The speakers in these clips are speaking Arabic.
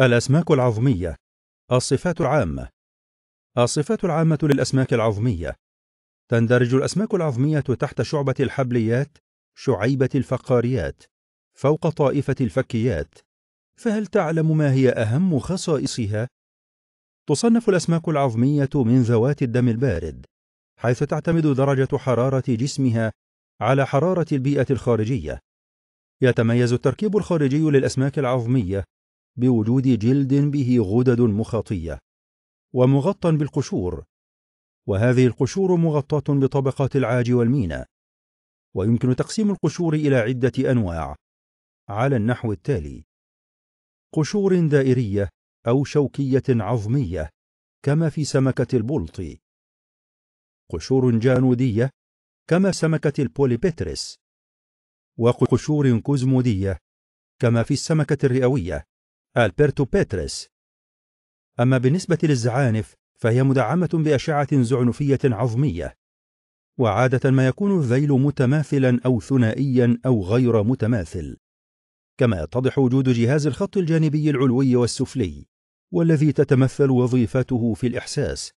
الأسماك العظمية. الصفات العامة. الصفات العامة للأسماك العظمية. تندرج الأسماك العظمية تحت شعبة الحبليات شعيبة الفقاريات فوق طائفة الفكيات. فهل تعلم ما هي أهم خصائصها؟ تصنف الأسماك العظمية من ذوات الدم البارد حيث تعتمد درجة حرارة جسمها على حرارة البيئة الخارجية. يتميز التركيب الخارجي للأسماك العظمية بوجود جلد به غدد مخاطية ومغطى بالقشور. وهذه القشور مغطاة بطبقات العاج والمينا. ويمكن تقسيم القشور إلى عدة أنواع. على النحو التالي قشور دائرية أو شوكية عظمية كما في سمكة البلطي قشور جانودية كما سمكة البوليبترس وقشور كزمودية كما في السمكة الرئوية البرتوبترس أما بالنسبة للزعانف فهي مدعمة بأشعة زعنفية عظمية. وعادة ما يكون الذيل متماثلا أو ثنائيا أو غير متماثل. كما يتضح وجود جهاز الخط الجانبي العلوي والسفلي والذي تتمثل وظيفته في الإحساس.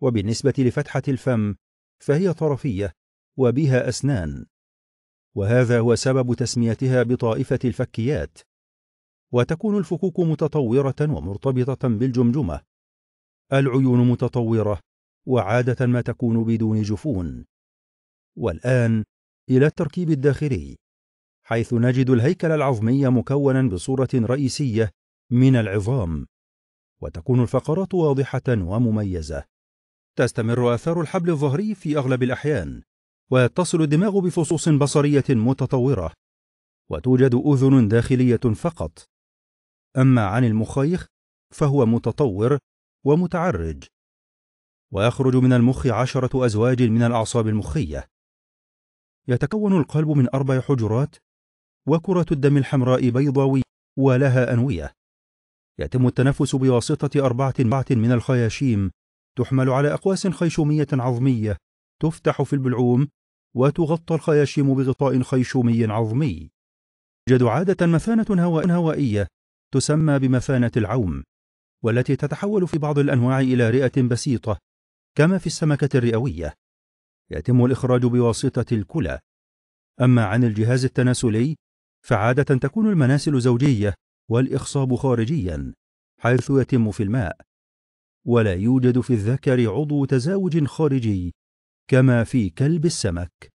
وبالنسبة لفتحة الفم فهي طرفية وبها أسنان. وهذا هو سبب تسميتها بطائفة الفكيات. وتكون الفكوك متطورة ومرتبطة بالجمجمة. العيون متطورة وعادة ما تكون بدون جفون. والآن إلى التركيب الداخلي حيث نجد الهيكل العظمي مكونا بصورة رئيسية من العظام وتكون الفقرات واضحة ومميزة. تستمر آثار الحبل الظهري في أغلب الأحيان ويتصل الدماغ بفصوص بصرية متطورة وتوجد أذن داخلية فقط. أما عن المخيخ فهو متطور ومتعرج. ويخرج من المخ عشرة أزواج من الأعصاب المخية. يتكون القلب من أربع حجرات وكرة الدم الحمراء بيضاوي ولها أنوية. يتم التنفس بواسطة أربعة من الخياشيم. تحمل على أقواس خيشومية عظمية. تفتح في البلعوم وتغطى الخياشيم بغطاء خيشومي عظمي. يوجد عادة مثانة هواء هوائية تسمى بمثانة العوم والتي تتحول في بعض الأنواع إلى رئة بسيطة كما في السمكة الرئوية. يتم الإخراج بواسطة الكلى. أما عن الجهاز التناسلي فعادة تكون المناسل زوجية والإخصاب خارجيا حيث يتم في الماء. ولا يوجد في الذكر عضو تزاوج خارجي كما في كلب السمك.